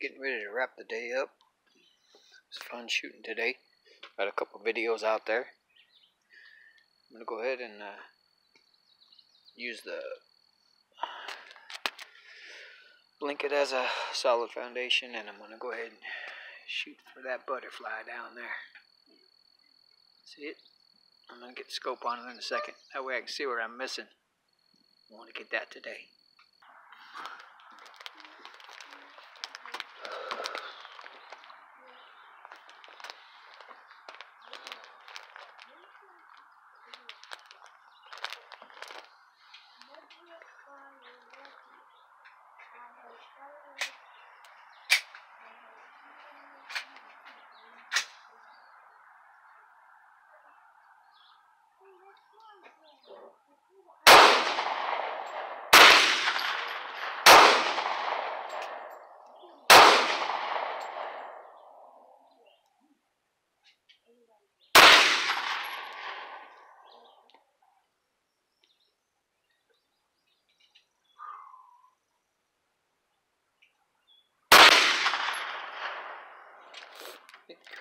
getting ready to wrap the day up. It's fun shooting today. Got a couple videos out there. I'm gonna go ahead and uh, use the blanket as a solid foundation, and I'm gonna go ahead and shoot for that butterfly down there. See it? I'm gonna get the scope on it in a second. That way I can see where I'm missing. I want to get that today.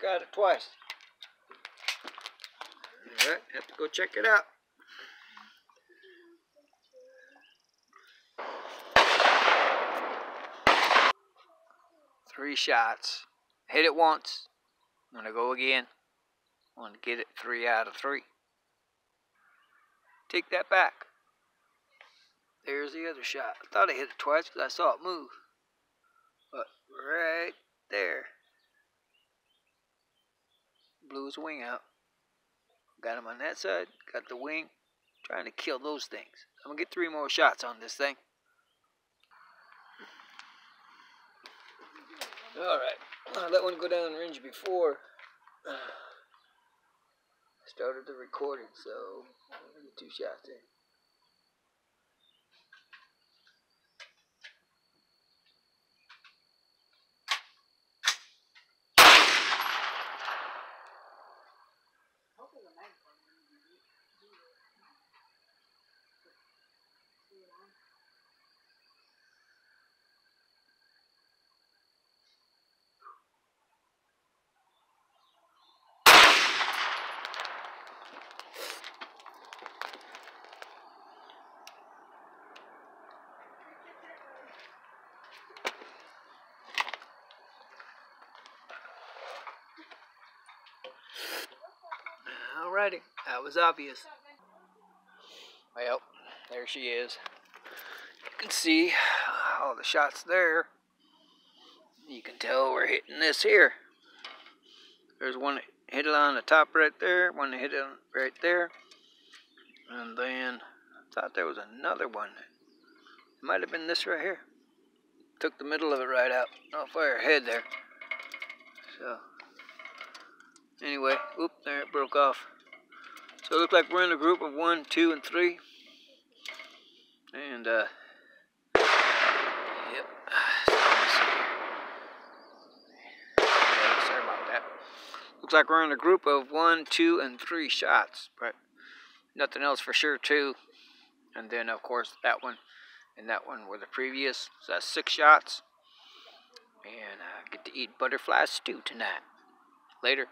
Got it twice. Alright, have to go check it out. Three shots. Hit it once. I'm gonna go again. I want to get it three out of three. Take that back. There's the other shot. I thought I hit it twice because I saw it move. But right there blew his wing out. Got him on that side, got the wing, trying to kill those things. I'm gonna get three more shots on this thing. Alright, I let one go down range before I started the recording, so two shots in. Alrighty, that was obvious. Well, there she is. You can see all the shots there. You can tell we're hitting this here. There's one hit it on the top right there, one hit it right there. And then I thought there was another one. It might have been this right here. Took the middle of it right out. Off our head there. So anyway, oop, there it broke off. So it looks like we're in a group of one, two, and three. And, uh, yep. sorry about that. Looks like we're in a group of one, two, and three shots, but nothing else for sure, too. And then, of course, that one and that one were the previous. So that's six shots. And I uh, get to eat butterfly stew tonight. Later.